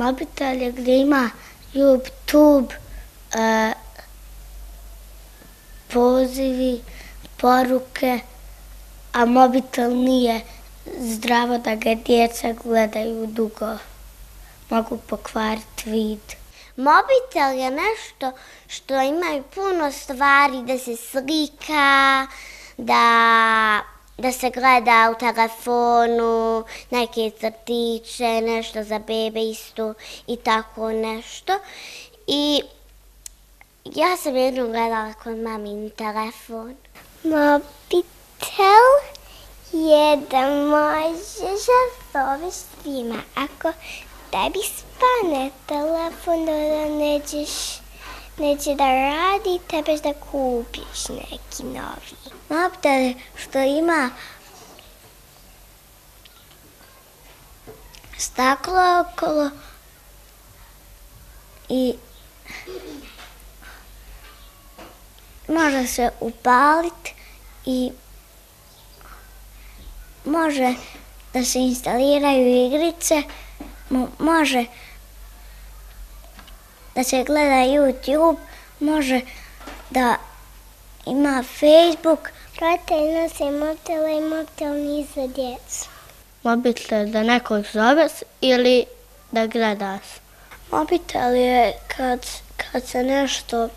mobitelje gdje ima YouTube, e, pozivi, poruke, a mobitel nije zdravo da ga djeca gledaju dugo. Mogu pokvariti vid. Mobitel je nešto što imaju puno stvari da se slika, da, da se gleda u telefonu, neke crtiće, nešto za bebe isto i tako nešto. I ja sam jednom gledala kod mamin telefon. Mobitel je da možeš da zoveš svima. Ako tebi spane telefon da nećeš neće da radi, trebaš da kupiš neki novi. Mobitel što ima staklo okolo i može se upaliti i može da se instaliraju igrice, može da se gleda YouTube, može da ima Facebook. Roditelj nosi mobitel i mobitel nije za djecu. Mobitel da nekog zoveš ili da gledaš? Mobitel je kad, kad se nešto,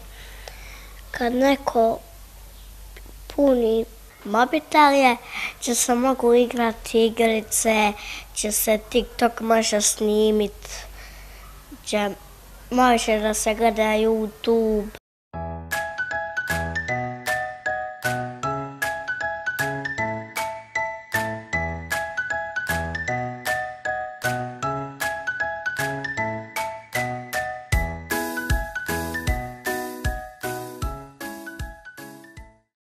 kad neko puni mobitel je, će se mogu igrati igrice, će se TikTok može snimit, će može da se gleda YouTube.